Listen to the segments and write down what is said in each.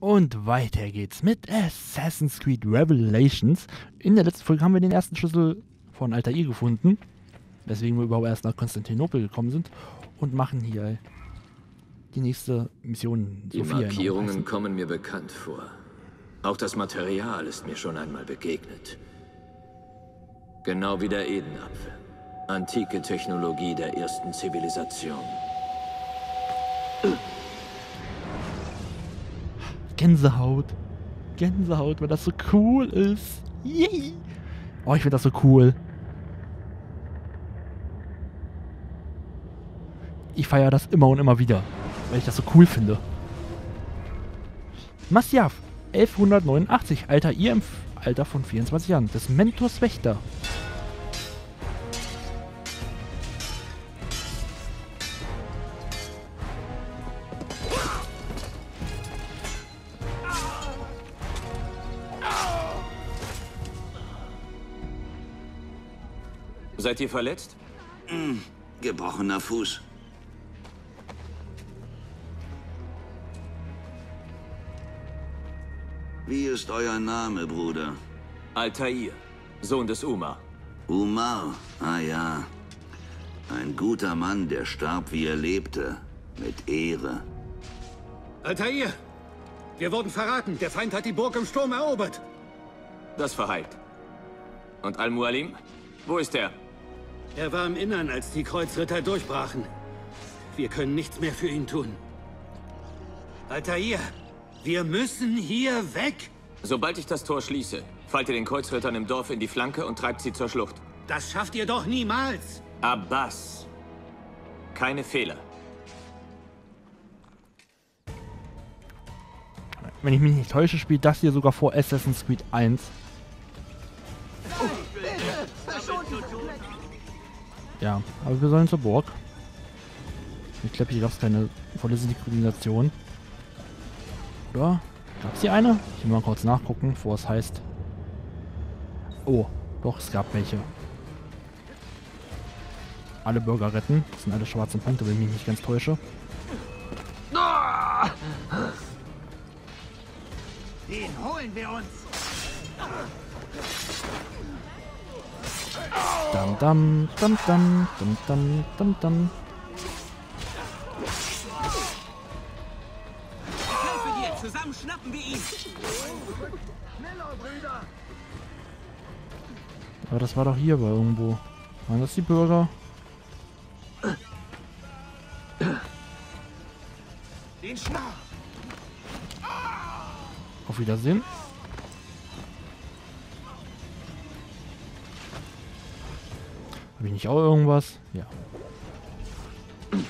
Und weiter geht's mit Assassin's Creed Revelations. In der letzten Folge haben wir den ersten Schlüssel von Altair gefunden, weswegen wir überhaupt erst nach Konstantinopel gekommen sind und machen hier die nächste Mission. Die Sophia Markierungen kommen mir bekannt vor. Auch das Material ist mir schon einmal begegnet. Genau wie der Edenapfel. Antike Technologie der ersten Zivilisation. Gänsehaut. Gänsehaut, weil das so cool ist. Yay. Oh, ich finde das so cool. Ich feiere das immer und immer wieder, weil ich das so cool finde. Masjav, 1189, Alter, ihr im Alter von 24 Jahren, des Mentors Wächter. Seid ihr verletzt? Gebrochener Fuß. Wie ist euer Name, Bruder? Altair, Sohn des Umar. Umar. Ah ja. Ein guter Mann, der starb, wie er lebte. Mit Ehre. Altair! Wir wurden verraten. Der Feind hat die Burg im Sturm erobert. Das verheilt. Und Al-Mualim? Wo ist er? Er war im Innern, als die Kreuzritter durchbrachen. Wir können nichts mehr für ihn tun. Altair, wir müssen hier weg. Sobald ich das Tor schließe, fallt ihr den Kreuzrittern im Dorf in die Flanke und treibt sie zur Schlucht. Das schafft ihr doch niemals. Abbas. Keine Fehler. Wenn ich mich nicht täusche, spielt das hier sogar vor Assassin's Creed 1. Ja, aber wir sollen zur Burg. Ich glaube, hier gab es keine volle Synchronisation. Oder? Gab es hier eine? Ich will mal kurz nachgucken, bevor es heißt. Oh, doch, es gab welche. Alle Bürger retten. Das sind alle schwarzen Punkte, wenn ich mich nicht ganz täusche. Den holen wir uns. Dam dam, dam dam, dam dam, dam dam. Zusammen schnappen wir ihn. Aber das war doch hier bei irgendwo. Waren das die Bürger? Den Schnapp. Auf Wiedersehen. Nicht auch irgendwas? Ja. Das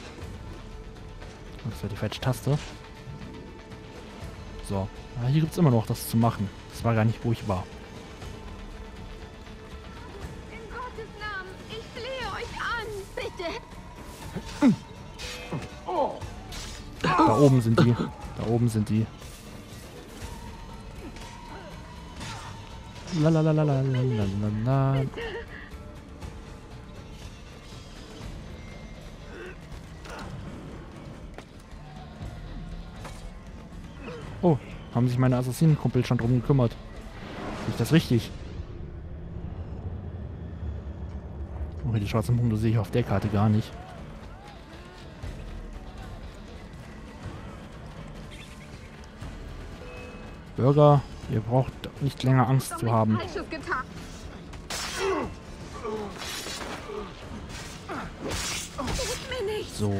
war die falsche Taste. So. Ah, hier gibt es immer noch das zu machen. Das war gar nicht, wo ich war. In Gottes Namen, ich flehe euch an, bitte. Da oben sind die. Da oben sind die. Lalalalalalala. Haben sich meine Assassinenkumpel schon drum gekümmert. Ich das richtig? Okay, die schwarzen Punkte sehe ich auf der Karte gar nicht. Bürger, ihr braucht nicht länger Angst zu haben. So,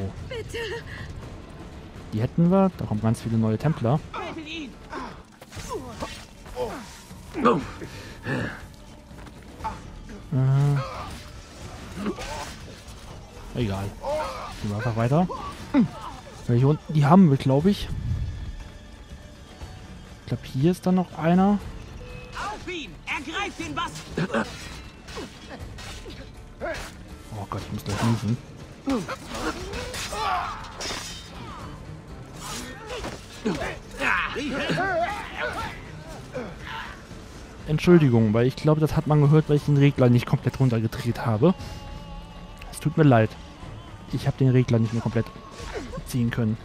die hätten wir. Da kommen ganz viele neue Templer. Äh, egal. Gehen wir einfach weiter. Weil hier unten, die haben wir, glaube ich. Ich glaube, hier ist dann noch einer. Auf ihn. Ergreift den Bass. Oh Gott, ich muss gleich niesen. Entschuldigung, weil ich glaube, das hat man gehört, weil ich den Regler nicht komplett runtergedreht habe. Es tut mir leid. Ich habe den Regler nicht mehr komplett ziehen können.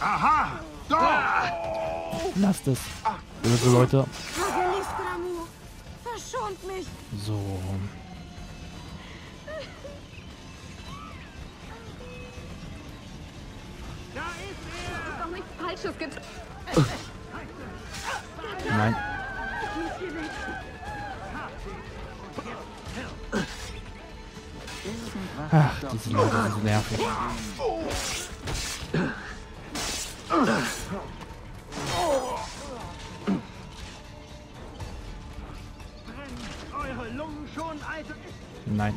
Aha! Da! Lasst es. Böse Leute. So. Nein. Ach, diese Leute sind so nervig. Nein.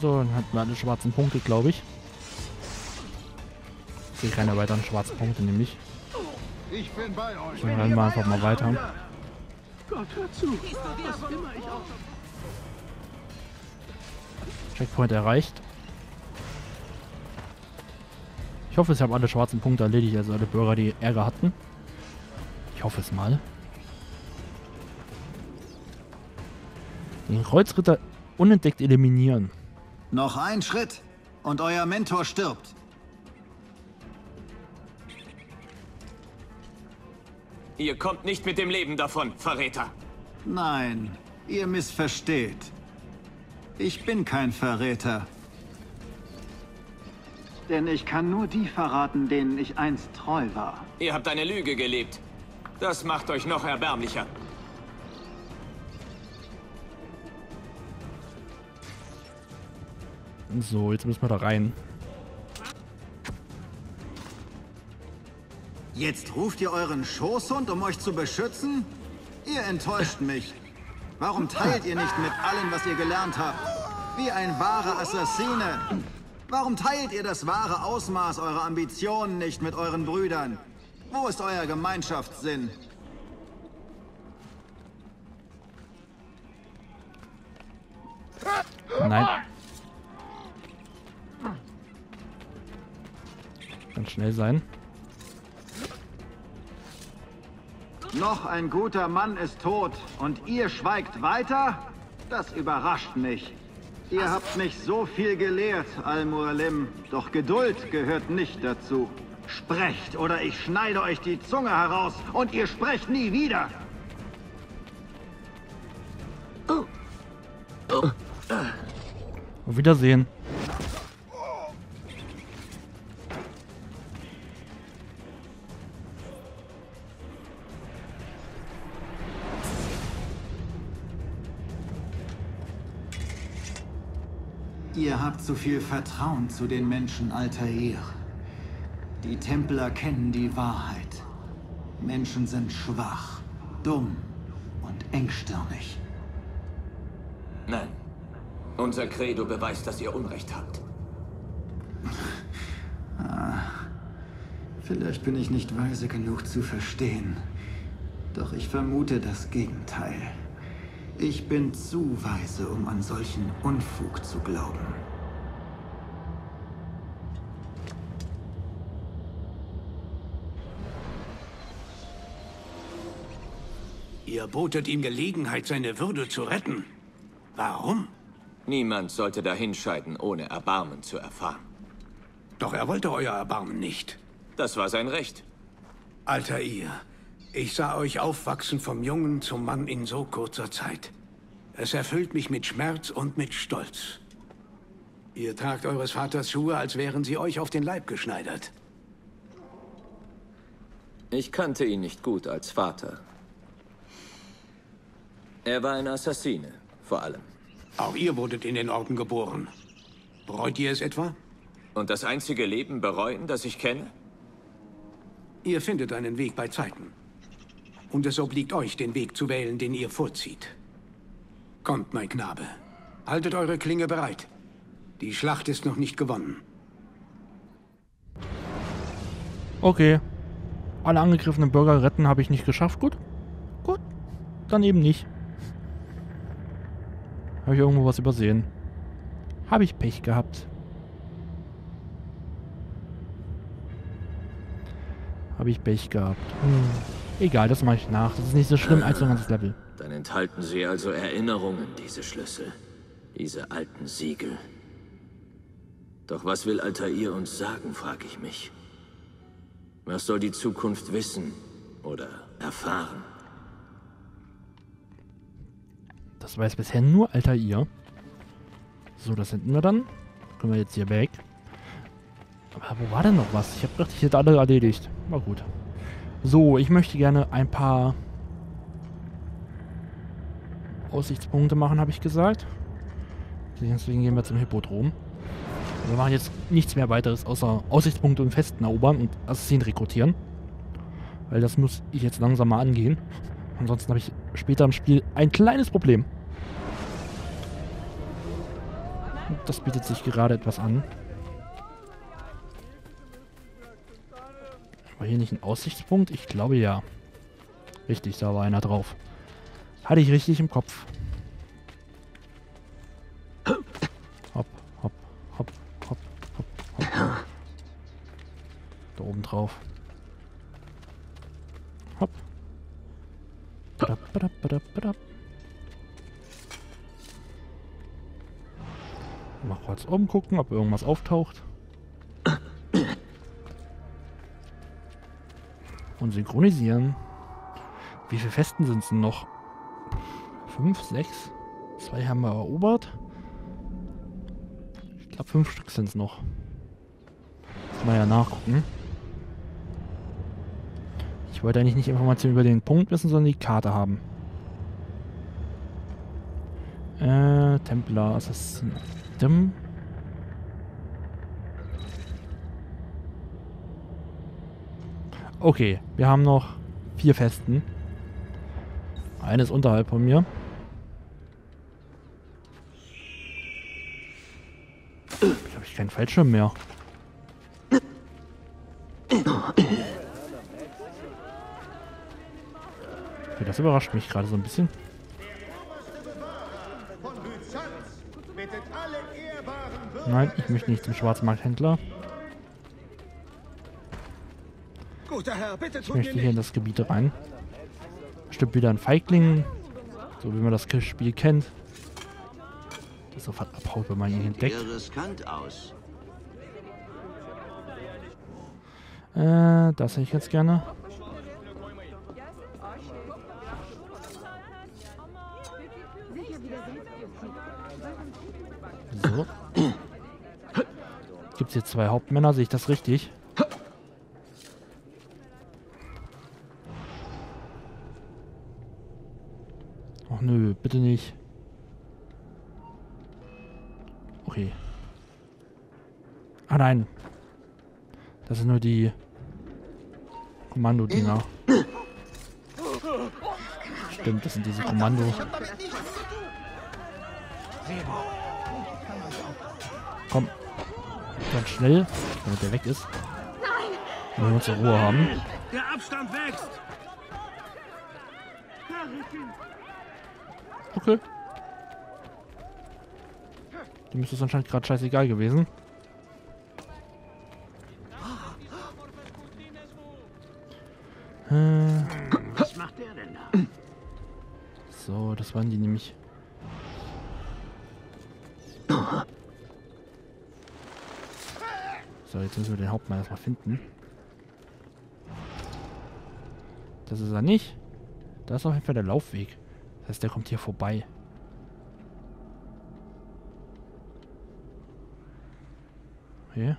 So, dann hatten wir alle schwarzen Punkte, glaube ich. Ich sehe keine weiteren schwarzen Punkte, nämlich. Ich bin bei euch. Dann rennen wir einfach mal weiter. Gott, hör zu. Was immer ich auch Checkpoint erreicht. Ich hoffe, es haben alle schwarzen Punkte erledigt, also alle Bürger, die Ärger hatten. Ich hoffe es mal. Den Kreuzritter unentdeckt eliminieren. Noch ein Schritt und euer Mentor stirbt. Ihr kommt nicht mit dem Leben davon, Verräter. Nein, ihr missversteht. Ich bin kein Verräter. Denn ich kann nur die verraten, denen ich einst treu war. Ihr habt eine Lüge gelebt. Das macht euch noch erbärmlicher. So, jetzt müssen wir da rein. Jetzt ruft ihr euren Schoßhund, um euch zu beschützen? Ihr enttäuscht mich. Warum teilt ihr nicht mit allen, was ihr gelernt habt? Wie ein wahrer Assassine. Warum teilt ihr das wahre Ausmaß eurer Ambitionen nicht mit euren Brüdern? Wo ist euer Gemeinschaftssinn? Nein. Kann schnell sein. Noch ein guter Mann ist tot und ihr schweigt weiter? Das überrascht mich. Ihr habt mich so viel gelehrt, Al-Mualim, doch Geduld gehört nicht dazu. Sprecht oder ich schneide euch die Zunge heraus und ihr sprecht nie wieder. Auf Wiedersehen. Ihr habt zu viel Vertrauen zu den Menschen Altair. Die Templer kennen die Wahrheit. Menschen sind schwach, dumm und engstirnig. Nein. Unser Credo beweist, dass ihr Unrecht habt. Vielleicht bin ich nicht weise genug zu verstehen. Doch ich vermute das Gegenteil. Ich bin zu weise, um an solchen Unfug zu glauben. Ihr botet ihm Gelegenheit, seine Würde zu retten. Warum? Niemand sollte dahinscheiden, ohne Erbarmen zu erfahren. Doch er wollte euer Erbarmen nicht. Das war sein Recht. Altair, ich sah euch aufwachsen vom Jungen zum Mann in so kurzer Zeit. Es erfüllt mich mit Schmerz und mit Stolz. Ihr tragt eures Vaters Schuhe, als wären sie euch auf den Leib geschneidert. Ich kannte ihn nicht gut als Vater. Er war ein Assassine, vor allem. Auch ihr wurdet in den Orden geboren. Bereut ihr es etwa? Und das einzige Leben bereuen, das ich kenne? Ihr findet einen Weg bei Zeiten. Und es obliegt euch, den Weg zu wählen, den ihr vorzieht. Kommt, mein Knabe. Haltet eure Klinge bereit. Die Schlacht ist noch nicht gewonnen. Okay. Alle angegriffenen Bürger retten habe ich nicht geschafft. Gut. Gut. Dann eben nicht. Habe ich irgendwo was übersehen? Habe ich Pech gehabt. Habe ich Pech gehabt. Hm. Egal, das mache ich nach. Das ist nicht so schlimm als so ein ganzes Level. Dann enthalten sie also Erinnerungen, diese Schlüssel. Diese alten Siegel. Doch was will Altair uns sagen, frage ich mich. Was soll die Zukunft wissen oder erfahren? Das weiß bisher nur Altair. So, das hätten wir dann. Können wir jetzt hier weg. Aber wo war denn noch was? Ich habe gedacht, ich hätte alle erledigt. War gut. So, ich möchte gerne ein paar Aussichtspunkte machen, habe ich gesagt. Deswegen gehen wir zum Hippodrom. Wir machen jetzt nichts mehr weiteres, außer Aussichtspunkte und Festen erobern und Assassinen rekrutieren. Weil das muss ich jetzt langsam mal angehen. Ansonsten habe ich später im Spiel ein kleines Problem. Das bietet sich gerade etwas an. War hier nicht ein Aussichtspunkt? Ich glaube ja. Richtig, da war einer drauf. Hatte ich richtig im Kopf. Hopp, hopp, hopp, hopp, hopp, hopp. Da oben drauf. Hopp. Badab, badab, badab, badab. Mal kurz umgucken, ob irgendwas auftaucht. Und synchronisieren. Wie viele Festen sind es denn noch? Fünf, sechs? Zwei haben wir erobert. Ich glaube, fünf Stück sind es noch. Muss man ja nachgucken. Ich wollte eigentlich nicht Informationen über den Punkt wissen, sondern die Karte haben. Äh, Templar, Assassin. Dim. Okay, wir haben noch vier Festen. Eines unterhalb von mir. Ich habe ich keinen Fallschirm mehr. Okay, das überrascht mich gerade so ein bisschen. Nein, ich möchte nicht zum Schwarzmarkthändler. Guter Herr, bitte Ich möchte hier in das Gebiet rein. Stimmt wieder ein Feigling. So wie man das Spiel kennt. Der sofort abhaut, wenn man ihn entdeckt. Eher riskant aus. Äh, das hätte ich jetzt gerne. So. Gibt es hier zwei Hauptmänner? Sehe ich das richtig? Ach nö, bitte nicht. Okay. Ah nein. Das sind nur die Kommandodiener. Stimmt, das sind diese Kommando. Komm. Ganz schnell, damit der weg ist. Wenn wir unsere Ruhe haben. Der Abstand wächst. Okay. Dem ist es anscheinend gerade scheißegal gewesen. Äh, Was macht der denn da? so, das waren die nämlich. So, jetzt müssen wir den Hauptmann erstmal finden. Das ist er nicht. Da ist auf jeden Fall der Laufweg. Das heißt, der kommt hier vorbei. Hier.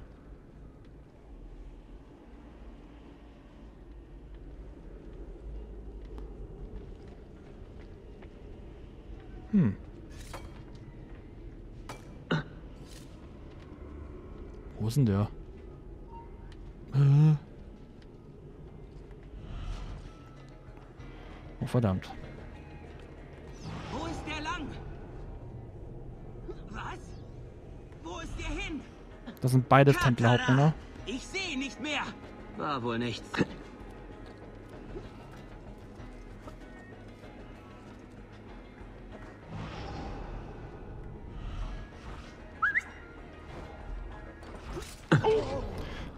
Hm. Wo ist denn der? Äh. Oh, verdammt. Das sind beides Templerhauptmänner. Ich sehe nicht mehr. War wohl nichts.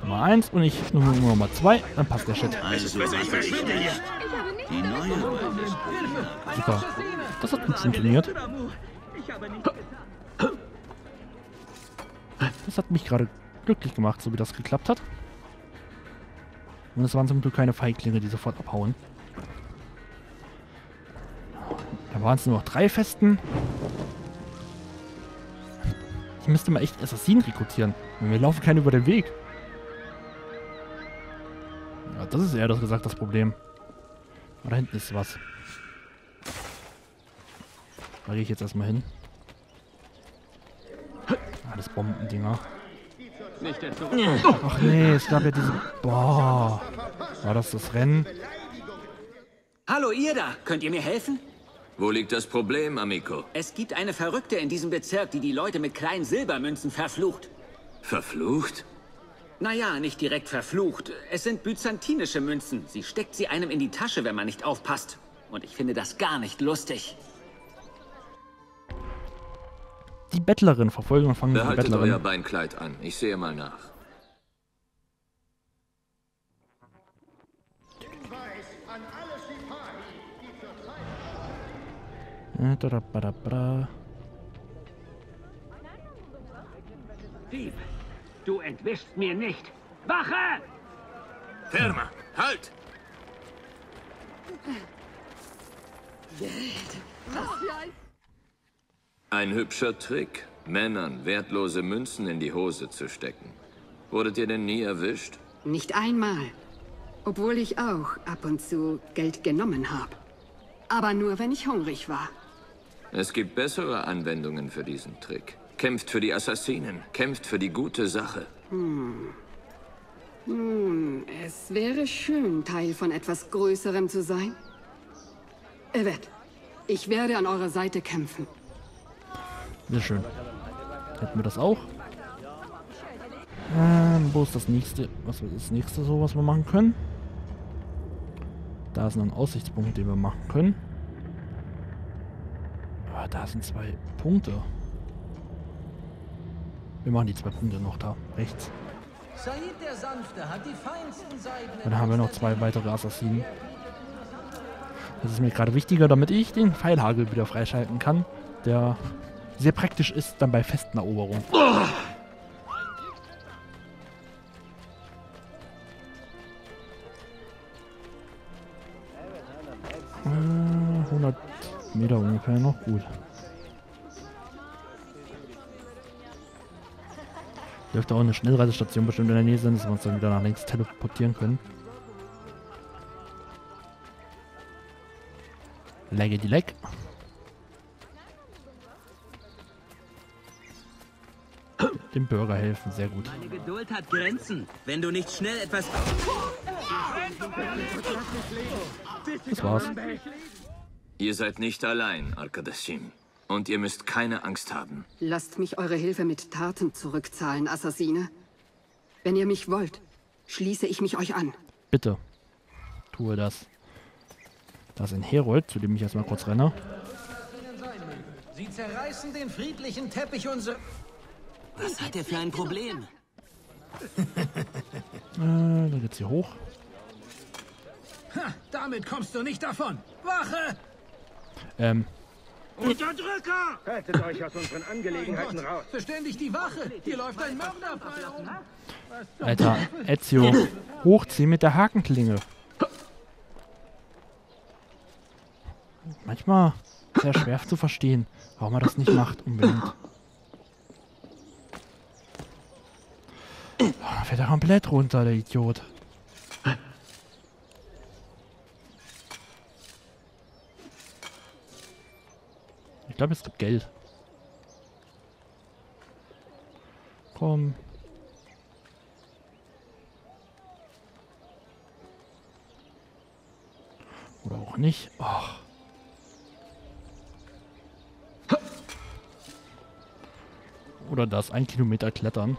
Nummer 1 und ich Nummer, Nummer 2. Dann passt der Shit. Also, ich. Die neue Super. Das hat gut funktioniert. Hat mich gerade glücklich gemacht, so wie das geklappt hat. Und es waren zum Glück keine Feiglinge, die sofort abhauen. Da waren es nur noch drei Festen. Ich müsste mal echt Assassinen rekrutieren. Wir laufen keinen über den Weg. Ja, das ist eher das gesagt das Problem. Aber da hinten ist was. Da gehe ich jetzt erstmal hin. Alles Bombendinger. Ach nee, es gab ja diese... Boah. War das das Rennen? Hallo, ihr da. Könnt ihr mir helfen? Wo liegt das Problem, Amico? Es gibt eine Verrückte in diesem Bezirk, die die Leute mit kleinen Silbermünzen verflucht. Verflucht? Naja, nicht direkt verflucht. Es sind byzantinische Münzen. Sie steckt sie einem in die Tasche, wenn man nicht aufpasst. Und ich finde das gar nicht lustig. Die Bettlerin. Verfolgung und Fangen die Behaltet euer Bettlerin. Beinkleid an. Ich sehe mal nach. Äh. Dieb, du entwischst mir nicht. Wache! Firma, halt! Ein hübscher Trick, Männern wertlose Münzen in die Hose zu stecken. Wurdet ihr denn nie erwischt? Nicht einmal. Obwohl ich auch ab und zu Geld genommen habe. Aber nur, wenn ich hungrig war. Es gibt bessere Anwendungen für diesen Trick. Kämpft für die Assassinen, kämpft für die gute Sache. Nun, es wäre schön, Teil von etwas Größerem zu sein. Evet, ich werde an eurer Seite kämpfen. Sehr schön. Hätten wir das auch. Ähm, wo ist das nächste? Was ist das nächste so, was wir machen können? Da ist noch ein Aussichtspunkt, den wir machen können. Ah, da sind zwei Punkte. Wir machen die zwei Punkte noch da, rechts. Dann haben wir noch zwei weitere Assassinen. Das ist mir gerade wichtiger, damit ich den Pfeilhagel wieder freischalten kann, der sehr praktisch ist dann bei festen Eroberungen. Äh, 100 Meter ungefähr noch, gut. Dürfte auch eine Schnellreisestation bestimmt in der Nähe sein, dass wir uns dann wieder nach links teleportieren können. Legge die Leck. Dem Bürger helfen, sehr gut. Meine Geduld hat Grenzen. Wenn du nicht schnell etwas... Das war's. Ihr seid nicht allein, Arkadashim. Und ihr müsst keine Angst haben. Lasst mich eure Hilfe mit Taten zurückzahlen, Assassine. Wenn ihr mich wollt, schließe ich mich euch an. Bitte. Tue das. Da ist ein Herold, zu dem ich erstmal kurz renne. Sie zerreißen den friedlichen Teppich unserer... Was hat er für ein Problem? Äh, da geht's hier hoch. Ha, damit kommst du nicht davon. Wache! Ähm, Unterdrücker! Haltet euch aus unseren Angelegenheiten raus. Beständig die Wache! Hier läuft ein Mörder. Alter, Ezio, hochziehen mit der Hakenklinge. Manchmal sehr schwer zu verstehen, warum er das nicht macht unbedingt. Fällt er komplett runter, der Idiot. Ich glaube, es gibt Geld. Komm. Oder auch nicht. Ach. Oder das ein Kilometer klettern.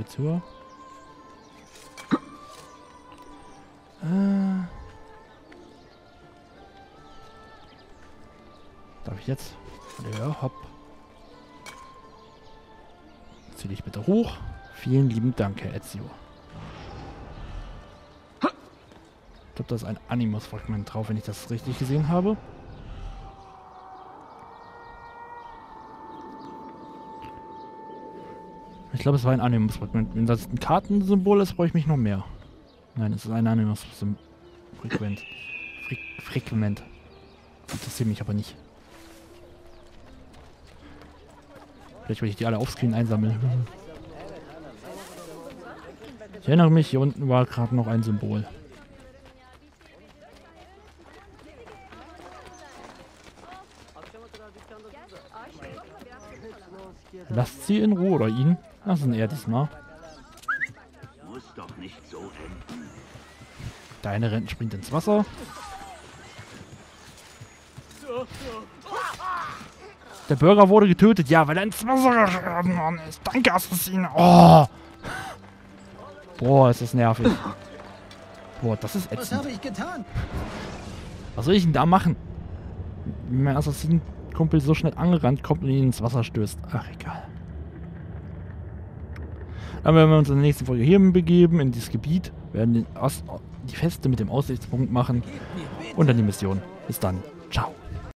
Geht's höher. Äh. Darf ich jetzt? Ja, hopp. Zieh dich bitte hoch. Vielen lieben Dank, Herr Ezio. Ich glaube, da ist ein Animus-Fragment drauf, wenn ich das richtig gesehen habe. Ich glaube, es war ein Animus-Fragment. Wenn das ein Kartensymbol ist, brauche ich mich noch mehr. Nein, es ist ein Animus-Frequent. Fre Frequent. Interessiert mich aber nicht. Vielleicht, weil ich die alle offscreen einsammle. Ich erinnere mich, hier unten war gerade noch ein Symbol. Lasst sie in Ruhe oder ihn. Er. Muss doch nicht so enden. Deine Renten springt ins Wasser. Der Bürger wurde getötet, ja, weil er ins Wasser geraten ist. Danke, Assassine. Oh. Boah, ist das nervig. Boah, das ist Was ätzend. habe ich getan? Was soll ich denn da machen? Wenn mein Assassinenkumpel so schnell angerannt kommt und ihn ins Wasser stößt. Ach, egal. Dann werden wir uns in der nächsten Folge hier begeben, in dieses Gebiet, werden die Feste mit dem Aussichtspunkt machen und dann die Mission. Bis dann. Ciao.